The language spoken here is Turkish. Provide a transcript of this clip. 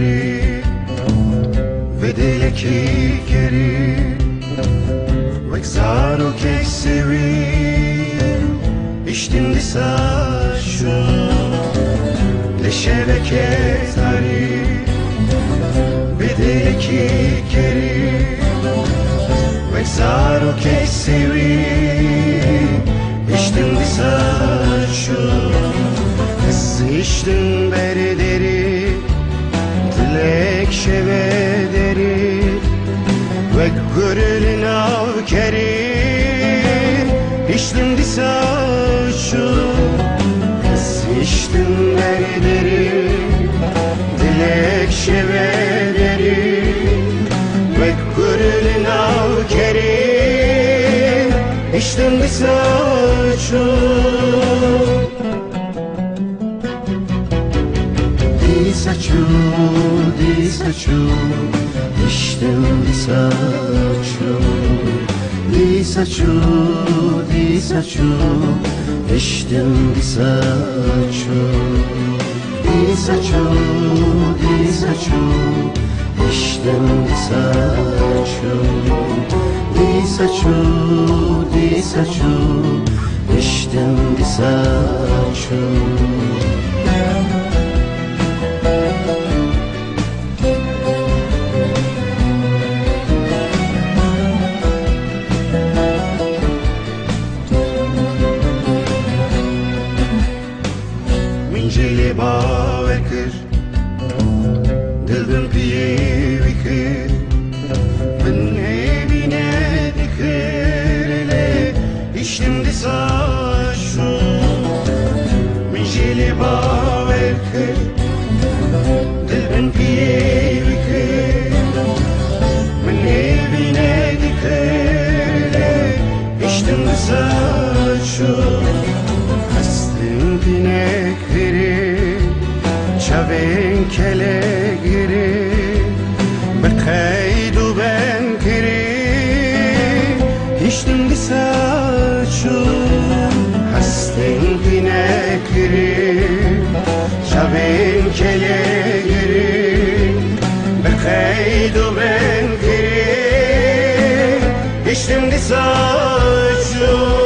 Tari Vedele keri Vek zaro kek sevi İştim di saçu Leşeve tari Vedele keri Vek zaro kek sevi İştim di saçu Kız içtim beri Dilek şeve deri Ve gönlün avkeri. İçtim di saçu Kız içtim beri deri Dilek şeve deri Ve gönlün avkeri. İçtim saçu İştem di saçu Di saçu, di saçu İştem di saçu Di saçu, di saçu İştem di saçu Di saçu, di saçu İştem di saçu Minjili baveker Dilden piye viker Ben evine dikerle İştim di saçu Minjili baveker Dilden piye viker Ben evine dikerle İştim di saçu Hastın pinekleri Çavin kelegiri Bekaydu ben kiri İştim di saçu Hastın pinekleri Çavin kelegiri Bekaydu ben kiri. İştim di saçu Di